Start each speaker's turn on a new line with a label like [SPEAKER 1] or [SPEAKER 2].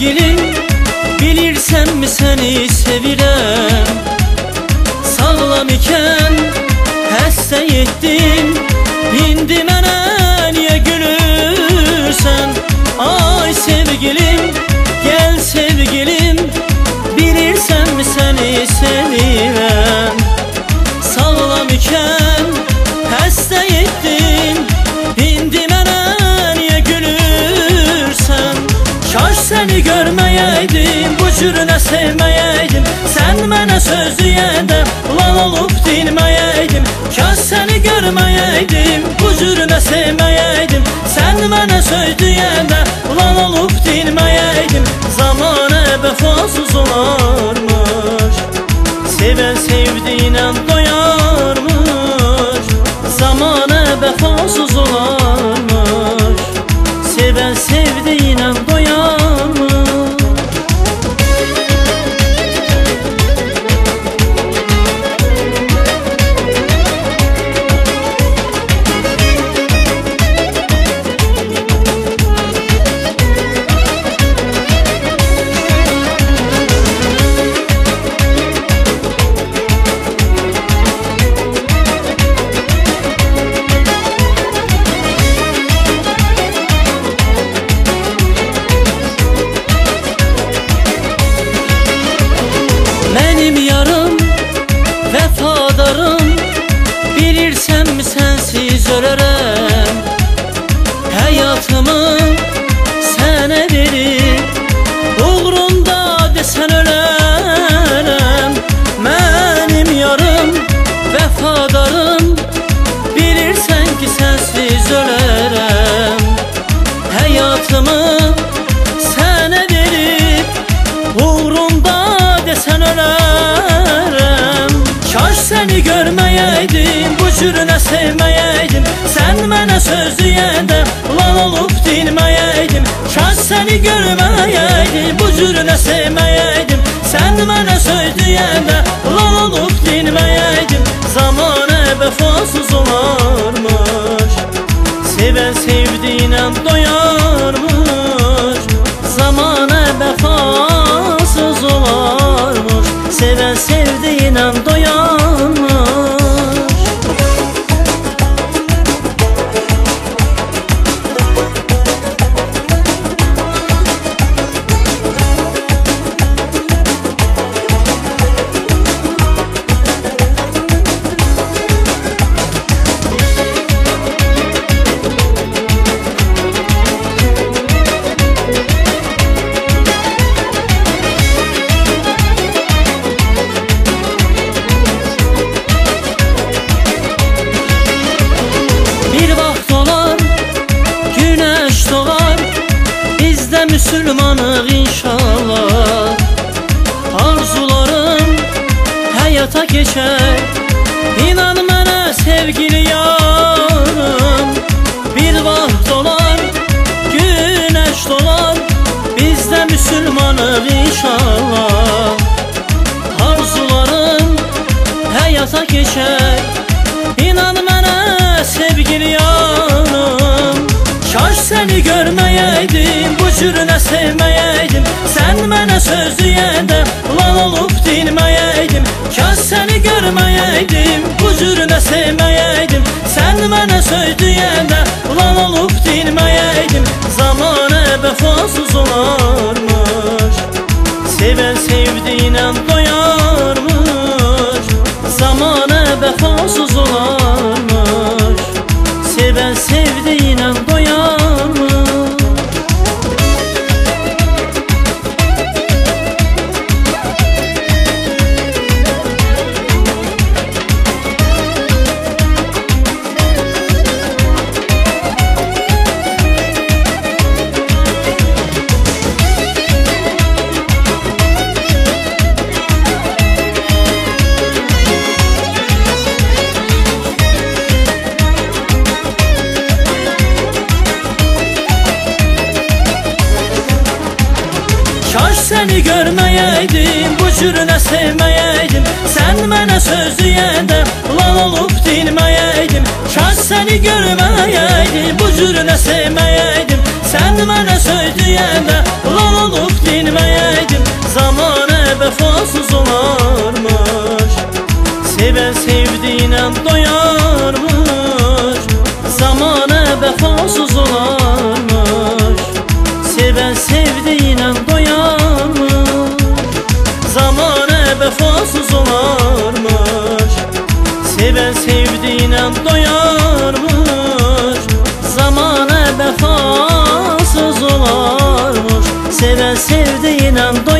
[SPEAKER 1] sevgilim Bilirsen mi seni sevirem? Sağlam iken Həstə etdim İndi mənə niyə gülürsən Ay sevgilim Gel sevgilim. Bilirsən mi səni sevirəm Sağlam ikən Kaş səni görməyəydim Bu cürünə sevməyəydim Sən mənə söz deyəndə Lan olub dinməyəydim Kaş səni görməyəydim Bu cürünə sevməyəydim Sən mənə söz deyəndə Lan olub dinməyəydim Zamanə vəfasız olarmış Sevən sevdiyinə doyarmış. Zamanə vəfasız olarmış Bilirsənmi sənsiz ölərəm Həyatımı sənə verib Uğrunda desən ölərəm Mənim yarım, vəfadarım Bilirsən ki sənsiz ölərəm Həyatımı sənə verib Uğrunda desən ölərəm Kaş səni görməyəydim Bu cürünə sevməyəydim Sən mənə söz deyəndə Lan olub dinməyəydim Kaş səni görməyəydim Bu cürünə sevməyəydim Sən mənə söz deyəndə Lan olub dinməyəydim Zamanə vəfasız olarmış Sevən sevdiyinə doyarmış. Zamanə vəfasız olarmış Sevən sevdiyinə doyarmış həyata keçər İnan mənə sevgili yanım Kaş səni görməyəydim Bu cürünə sevməyəydim Sən mənə söz deyəndə Lan olub dinməyəydim Kaş səni görməyəydim Bu cürünə sevməyəydim Sən mənə söz deyəndə Lan olub dinməyəydim Zamanə vəfasız olarmış. Sevən sevdiyinə doyarmış görməyəydim Bu cürünə sevməyəydim Sən mənə sözlüyəndə Lal olub dinməyəydim Şans səni görməyəydim Bu cürünə sevməyəydim Sən mənə sözlüyəndə Lal olub dinməyəydim Zamana bəfon sevdiğin an doy